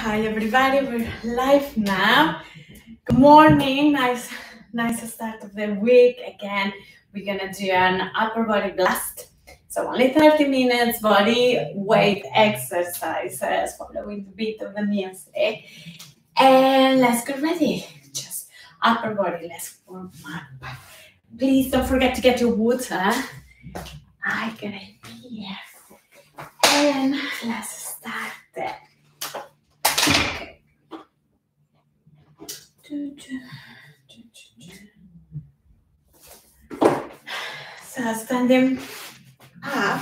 Hi everybody, we're live now. Good morning. Nice, nice start of the week. Again, we're gonna do an upper body blast. So only 30 minutes body weight exercises following the beat of the music. And let's get ready. Just upper body, let's warm up. Please don't forget to get your water. I got it here. And let's start it. So stand standing up.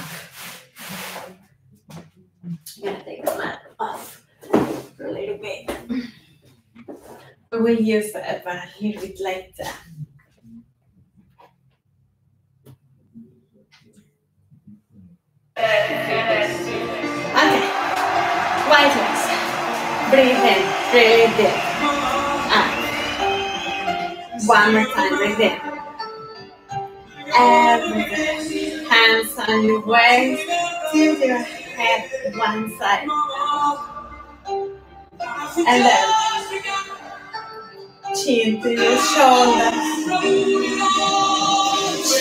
I'm gonna take the mat off for a little bit. We'll use it but a little bit later. Okay. Right legs. Breathe in breathe deep. One more time, in. And hands on your waist, tilt your head one side. And then chin to your shoulders,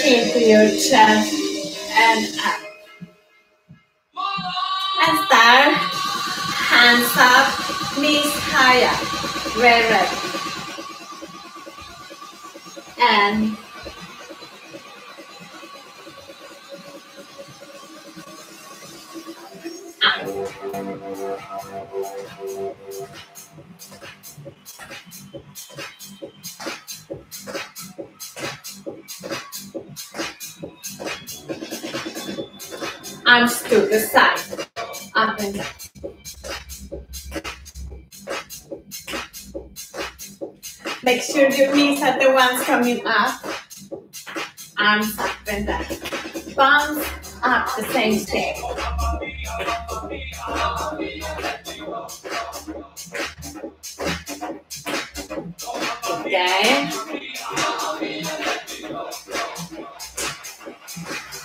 chin to your chest, and up. And start. Hands up, knees higher. Very. And. Arms to the side. Make sure your knees are the ones coming up. Arms up and. Palms up the same step. Okay.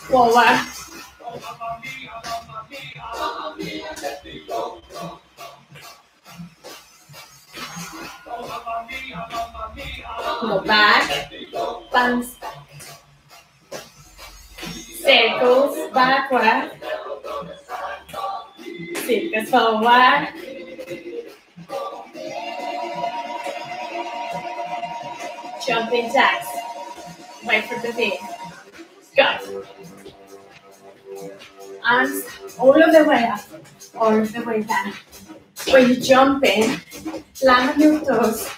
Forward. Back. Bounce. Circles backward. Circles forward. Jumping jacks. Wait for the beat. Go. Arms all of the way up, all of the way down. When you jump in, land on your toes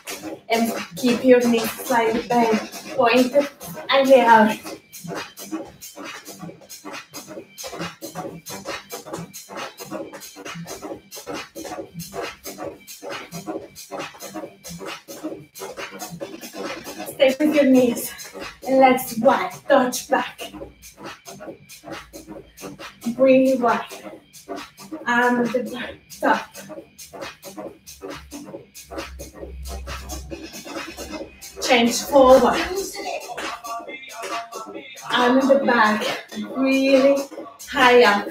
and keep your knees slightly bent, pointed and out. Stay with your knees and legs wide, touch back. Breathe wide. At the back, top. Change forward. Arm in the back, really high up.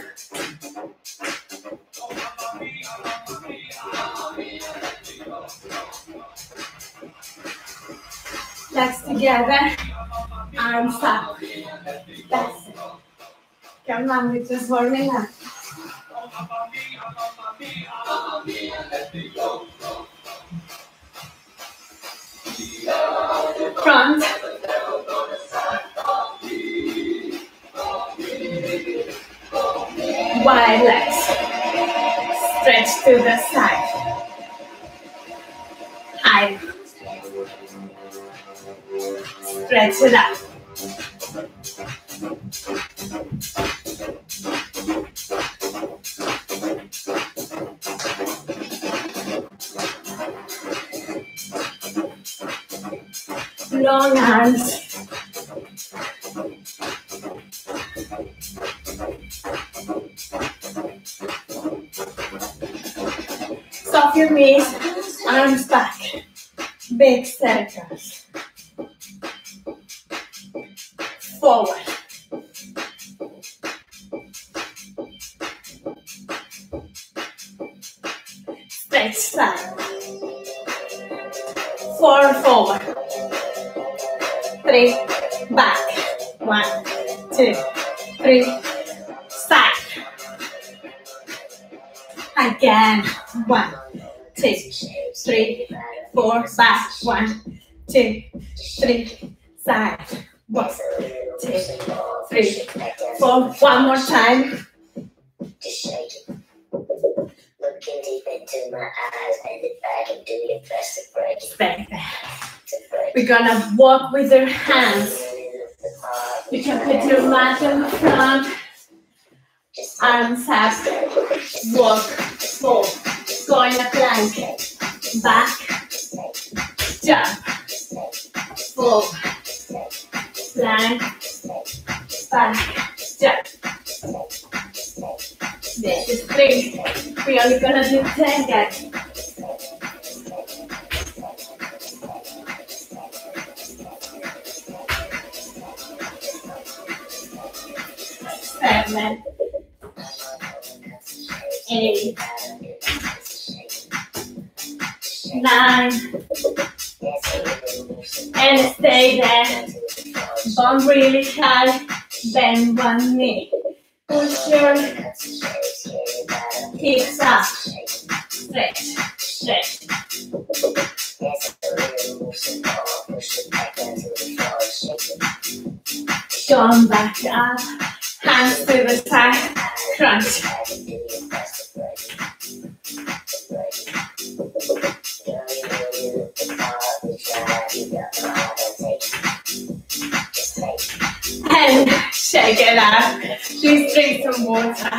Legs together, arms up. That's it. Come on, we're just warming up. Front. Wide legs. Stretch to the side. High. Stretch it up. Stretch side. Four forward. Three, back. One, two, three, side. Again. One, two, three, four, back. One, two, three, side. One, two, three, four. One more time. We're gonna walk with your hands. You can put your mat in front, arms up, walk, fold, go in a plank, back, jump, fold, plank, back, jump. This is three. We're only gonna do ten guys. Eight, nine, and stay there. Bump really high, bend one knee. Push your hips up, stretch, stretch. Come back up, to the side, crunch. And shake it up. Please drink some water.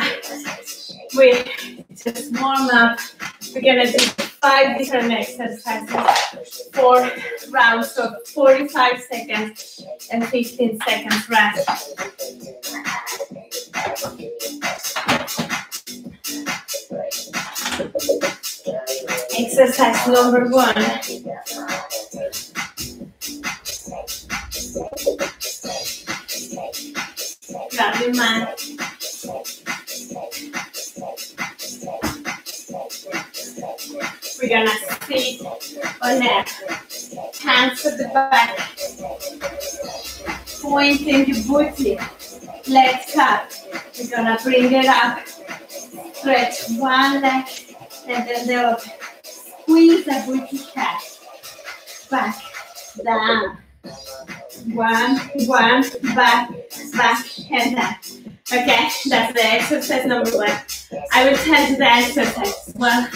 We just warm up. We're gonna do five different exercises, four rounds of 45 seconds and 15 seconds rest. Exercise number one. Grab your mat. We're gonna sit on that. Hands to the back. Pointing your booty. Legs up. We're gonna bring it up. Stretch one leg and then the other. Squeeze the booty back. Back. Down. One, one, back, back, and down. Okay, that's the exercise number one. I will tell you the exercise while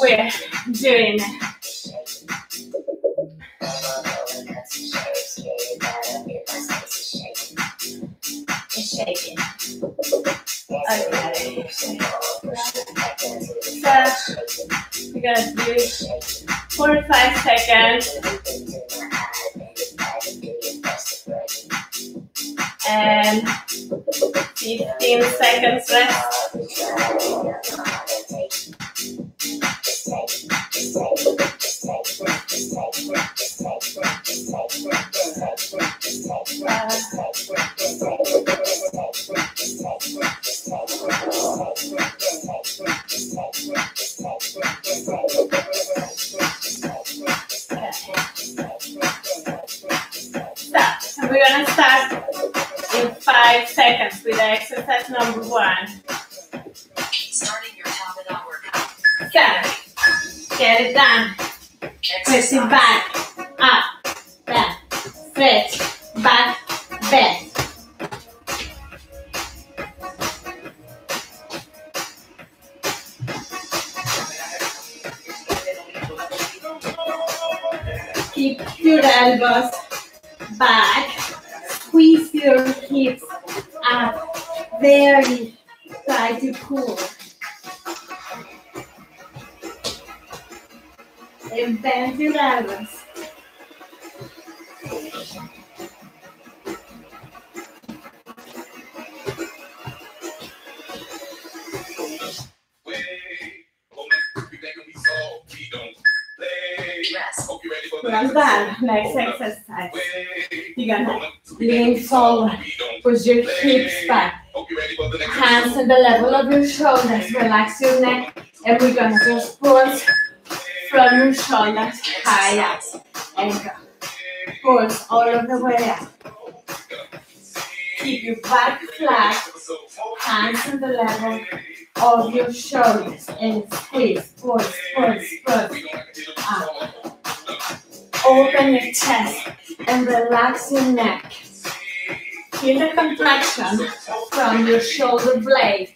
we're doing it. Do 45 seconds Starting your. So, get it done. Push it back, up, down, stretch, back, bend. Keep your elbows back. Squeeze your hips up. Very tight to pull. Your elbows. Rest. Next exercise. You're gonna lean forward. Push your hips back. Hands at the level of your shoulders. Relax your neck And we're gonna just pulse from your shoulders high up and go. Pulse all of the way up. Keep your back flat, hands on the level of your shoulders and squeeze, pulse, pulse, pulse. Up. Open your chest and relax your neck. Feel the contraction from your shoulder blade.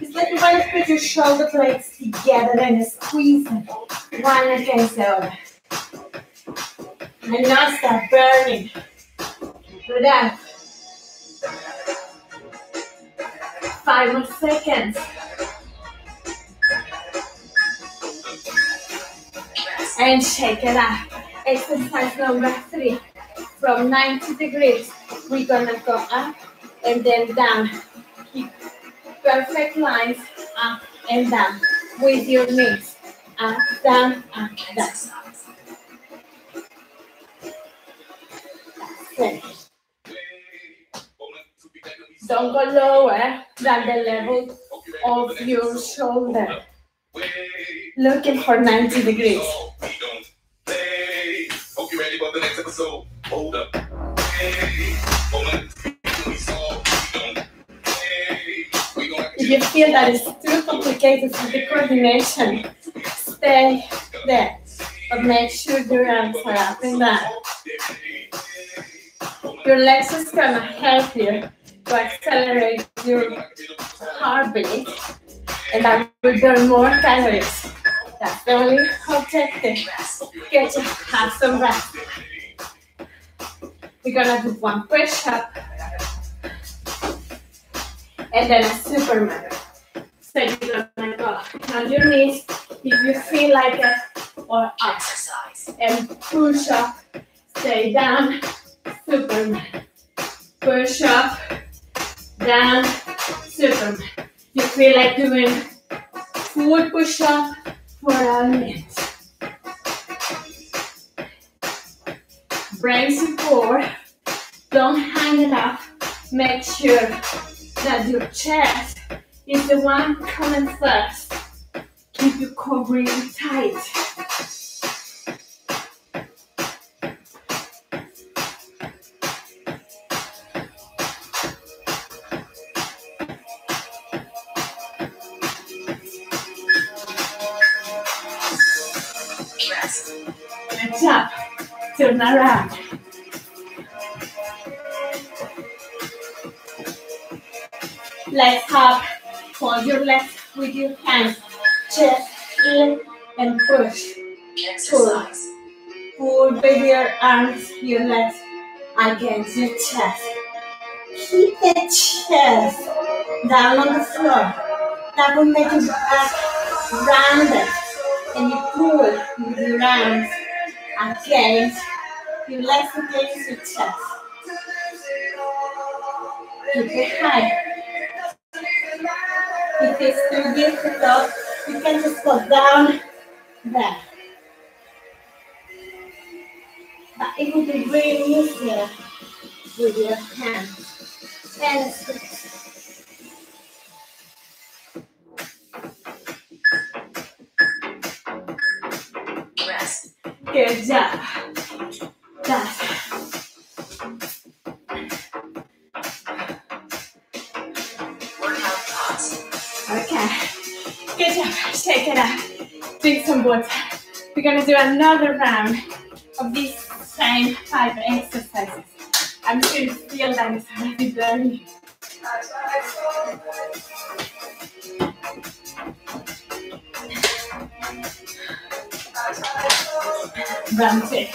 You want to put your shoulder blades together and squeeze them one against the other. And now start burning. Breathe out. Five more seconds. And shake it out. Exercise number three. From 90 degrees, we're gonna go up and then down. Keep perfect lines up and down with your knees. Up, down, up, down. Don't go lower than the level of your shoulder. Looking for 90 degrees. Hope you ready for the next episode. Hold up. You feel that it's too complicated for the coordination, stay there. But make sure your arms are up and down. Your legs is gonna help you to accelerate your heartbeat, and that will burn more calories. That's the only objective. Get to have some rest. We're gonna do one push up and then a Superman. So you're gonna go on your knees if you feel like it, or up Exercise. and push up, stay down, Superman. Push up, down, Superman. You feel like doing full push up for a minute. Brain support. Don't hang it up. Make sure that your chest is the one coming first. Keep your core really tight. Rest. Good job. Turn around. Legs up. Hold your legs with your hands. Chest in and push. Exercise. Pull with your arms, your legs against your chest. Keep the chest down on the floor. That will make your back rounded. And you pull with your arms against your legs against your chest. Keep it high. If it's too difficult, you can just go down there. But it would be really easier with your hands. And Rest. good job. That's Good job. Shake it up. Drink some water. We're gonna do another round of these same five exercises. I'm sure you feel that it's already burning. Round two.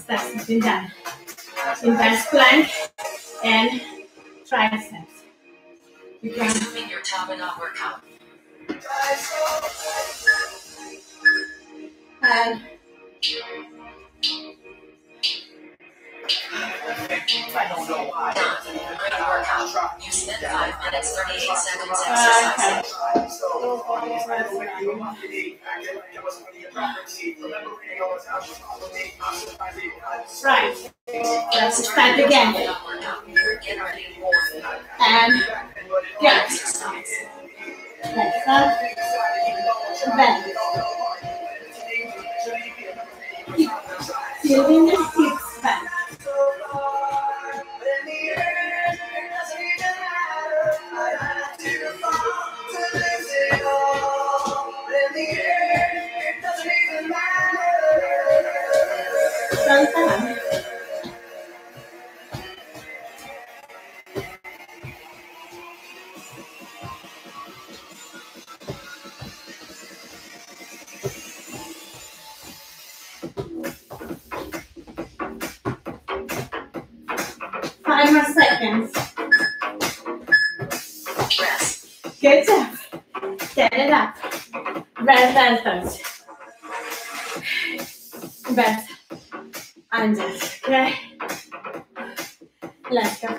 Start sitting down. Inverse plank and triceps. Resuming your Tabata workout. and Done. Great workout. You spent 5 minutes 38 seconds exercising. right. Let's start again.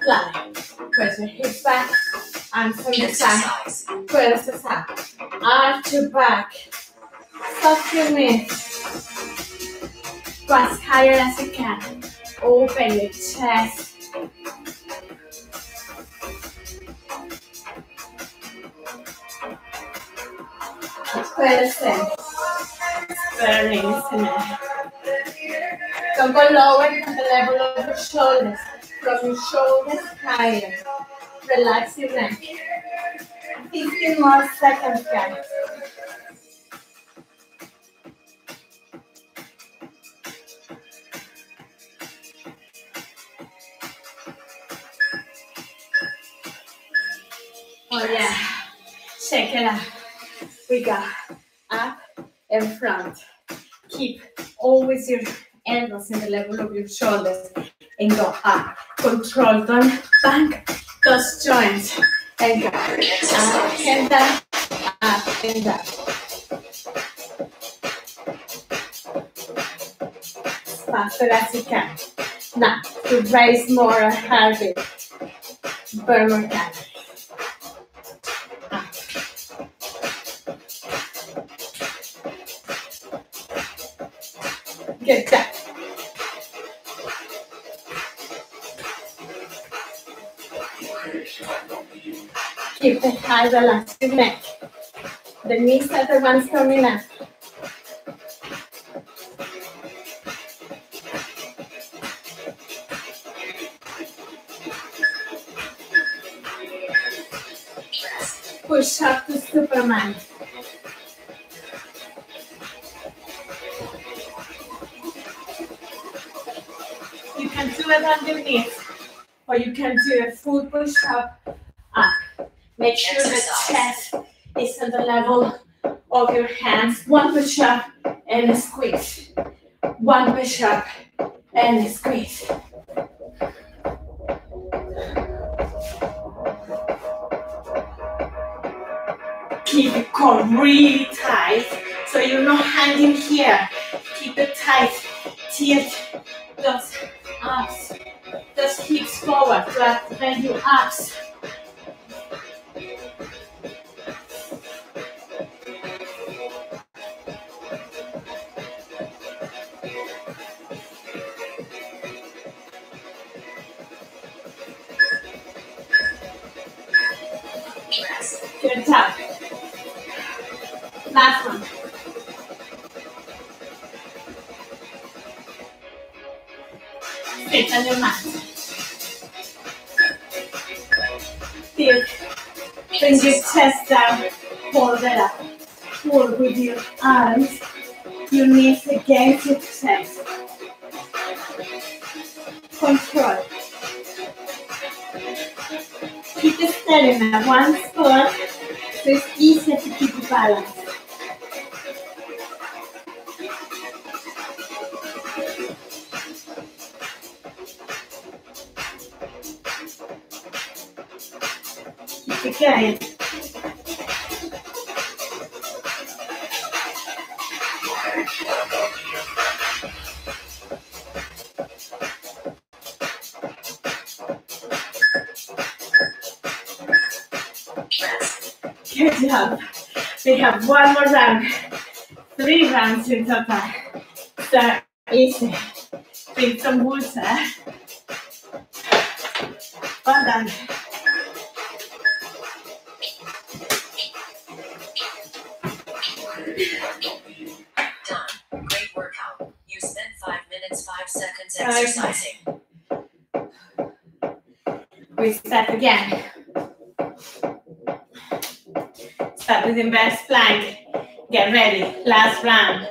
Let's go. Press your hips back. Arms from the side. Press the side. Arch your back. Soft your knees. As higher as you can. Open your chest. Present. Very listener. Don't go lower than the level of your shoulders. From your shoulders higher. Relax your neck. 15 more seconds, guys. Oh yeah. Shake it out. We got up and front. Keep always your elbows in the level of your shoulders and go up. Control, don't bank those joints and go up and down, up and down. As as you can. Now, to raise more heartbeat, burn more calories. Up. Good the high relaxed neck. The are the ones coming up. Push up to Superman. You can do it underneath, or you can do a full push up up. Make sure the chest is at the level of your hands. One push up and squeeze. One push up and squeeze. Keep the core really tight so you're not hanging here. Keep it tight. Tilt those abs, those hips forward to activate your abs. Job. Last one. Sit on your mat. Tilt. Bring your chest down. Hold it up. Pull with your arms. Your knees against your chest. Control. Keep it steady now. One spot. So it's easier to keep the balance. Keep it going. we have. We have one more round. Three rounds in total. So easy. Bring some water. Well done. Done. Great workout. You spent five minutes, five seconds exercising. Okay. We step again. Start with the inverse plank. Get ready. Last round.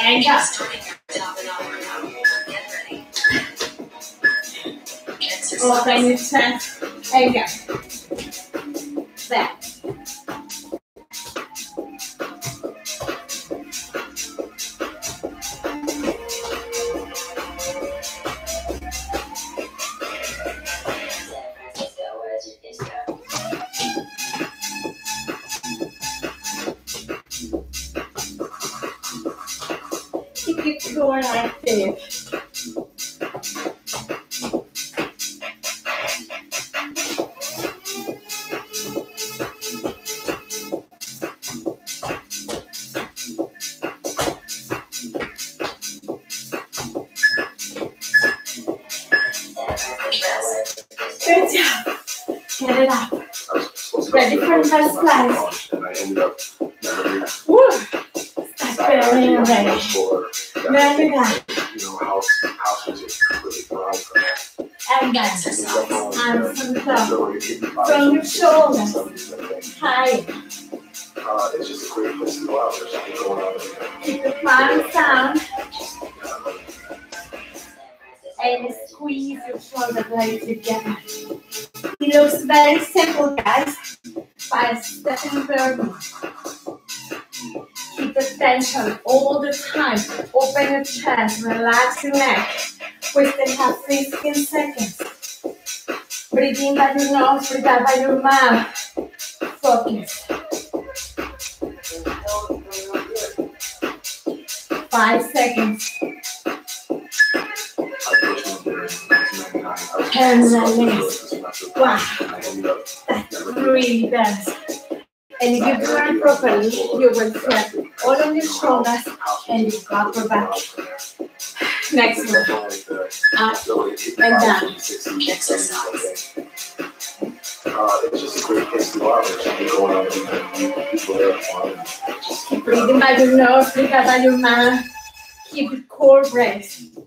And just your top and hour workout. Get ready. Exercise. open your chest and go. Keep your core Very good. you know, house house music really thrived from that. And Exercise. arms from the to keep your From your shoulders. High. Uh, it's just a great place to go out. There's something going on the palms down and squeeze your shoulder blades together. It looks very simple, guys. Five stepping burden. Keep tension all the time. Open your chest, relax your neck. We still have 15 seconds. Breathe in by your nose, breathe out by your mouth. Focus. Five seconds. And release. That's really does. And if you do it properly, you will feel all on your shoulders and your upper back. Next one. Up and down. Exercise. Uh, and it Breathe in by your nose, breathe out by your mouth. Keep your core raised.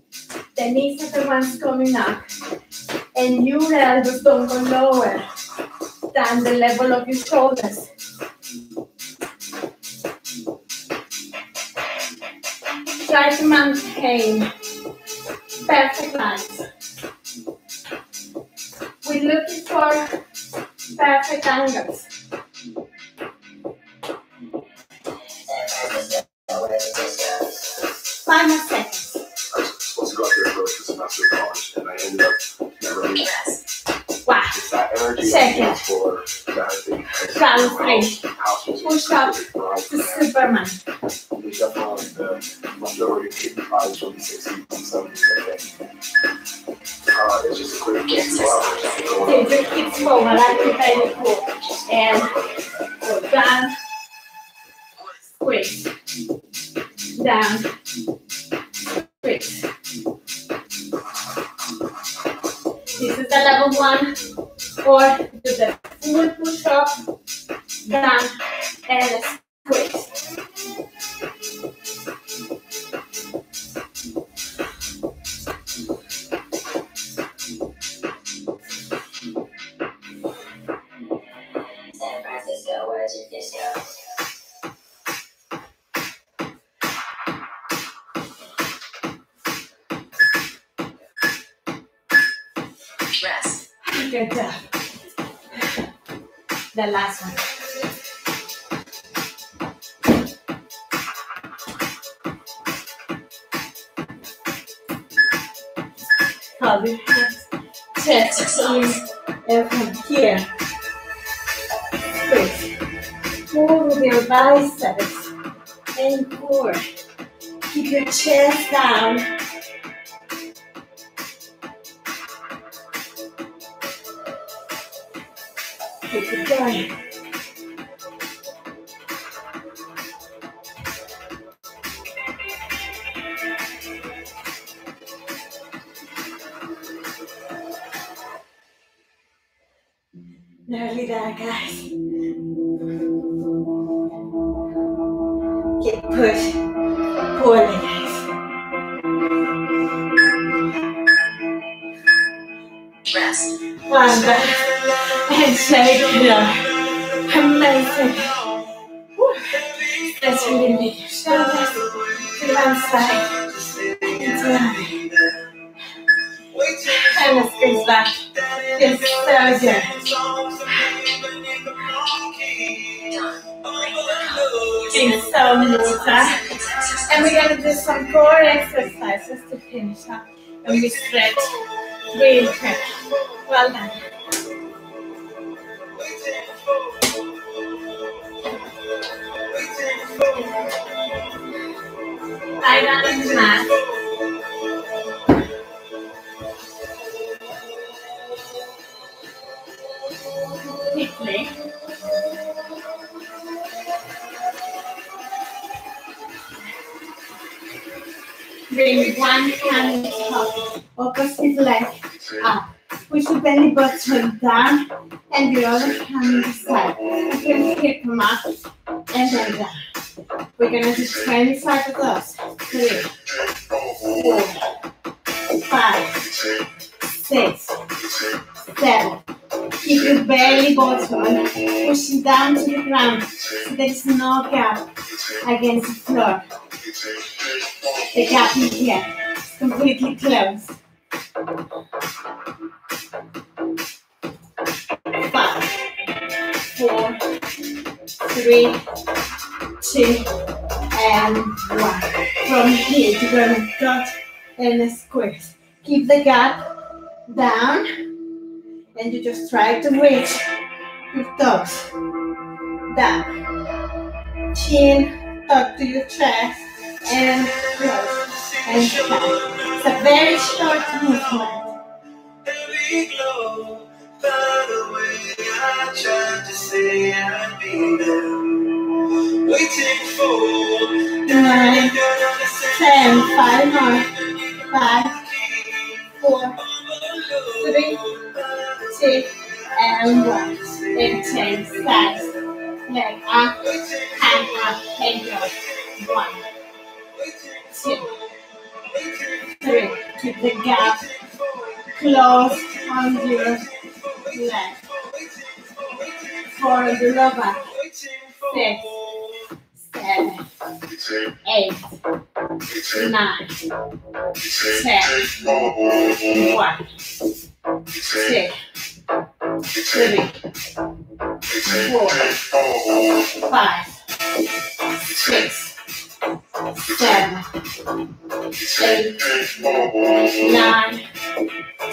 The knees are the ones coming up. And your elbows don't go lower than the level of your shoulders. Try to maintain perfect lines. We're looking for perfect angles. Five more seconds. I was supposed to go out there for a semester of college, and I ended up never really. Rest. Wow. It's that energy Second. For that thing. Round three. Push up To. Superman. Majority of people vibes from the 60s and 70s, I think. Uh, it's just a to going on. Take your hips like cool. And down. Squeeze. Down. Squeeze. This is the level one. Or do the full push up. Down. And The last one. Your hands, chest in, and from here. Squeeze. Pull with your biceps and core. Keep your chest down. Keep it going. Nearly exercises to finish up. And we stretch really quick. Well done. Lie down on the. Bring one hand up, opposite leg ah. up. Push the belly button down and the other hand side. You can hip them up and then down. We're gonna do 20 cycles. Three, four, five, six, seven. Keep your belly button pushing down to the ground so there is no gap against the floor. The gap is here. Completely closed. Five, four, three, two, and one. From here, you're gonna dot and squeeze. Keep the gap down, and you just try to reach your toes down. Chin tuck to your chest and close and tight. It's a very short movement. Nine, ten, five more. Five, four, three, two, and one. And change sides. Leg up, hand up, and go. One, two, three. Keep the gap close on your left Four, the lower. Six, seven, eight, nine, ten, one, two, three, four, five, six, seven, eight, nine,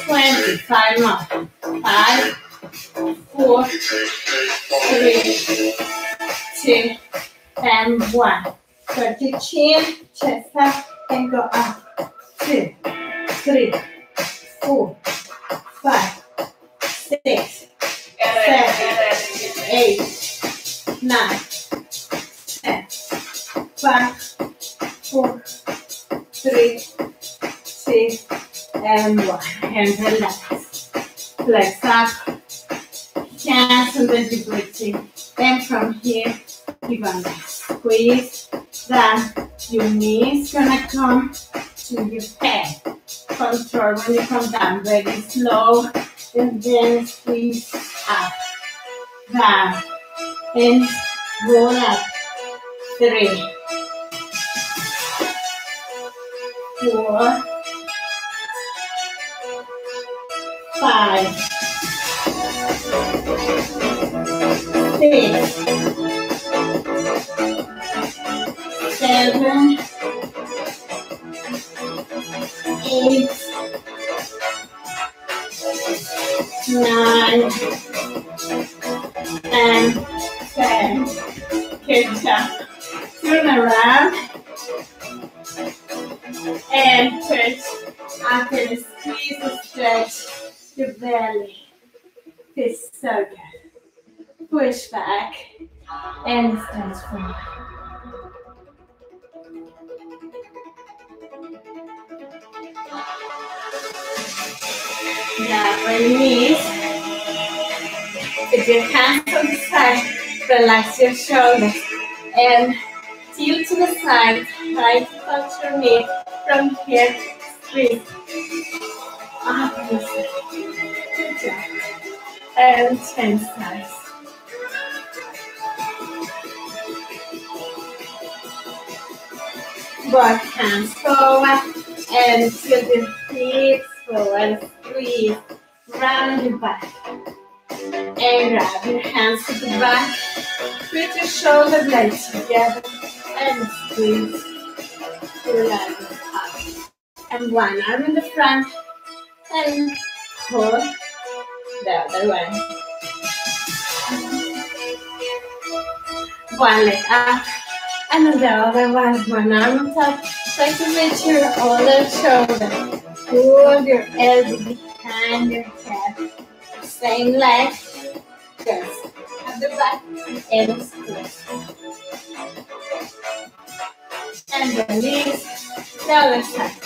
twenty. Five more. Five, four, three, two, and one. Put your chin, chest up, and go up. Two, three, four, five, six, seven, eight, nine, ten. Five, four, three, two, and one. And relax. Flex up. And then you breathing. Then from here, you're gonna squeeze down. Your knees gonna come to your head. Control when you come down, very slow, and then squeeze up, down, and roll up. Three, four, five, six, seven, eight, nine, and ten. Good job. Turn around and push. After the squeeze and stretch your belly. It's so good. Push back and stretch forward. Now release. Put your hands on the side, relax your shoulders, and tilt to the side. Try to touch your knee from here. Squeeze. Ah, Up. Good job. And change sides. Both hands forward and tilt the feet forward. Squeeze. Round your back. And grab your hands to the back. Put your shoulder blades together and squeeze. Relax up. And one arm in the front and pull the other one. One leg up and the other one, one arm on top. Try to reach your other shoulder. Pull your elbow behind your head. Same leg. Just at the back and squeeze. And release the other side.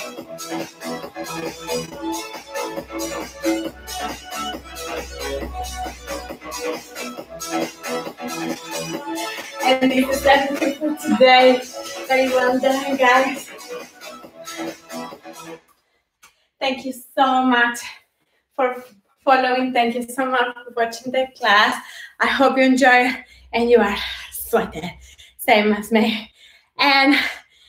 And this is everything for today. Very well done, guys. So much for following. Thank you so much for watching the class. I hope you enjoy and you are sweating, same as me. And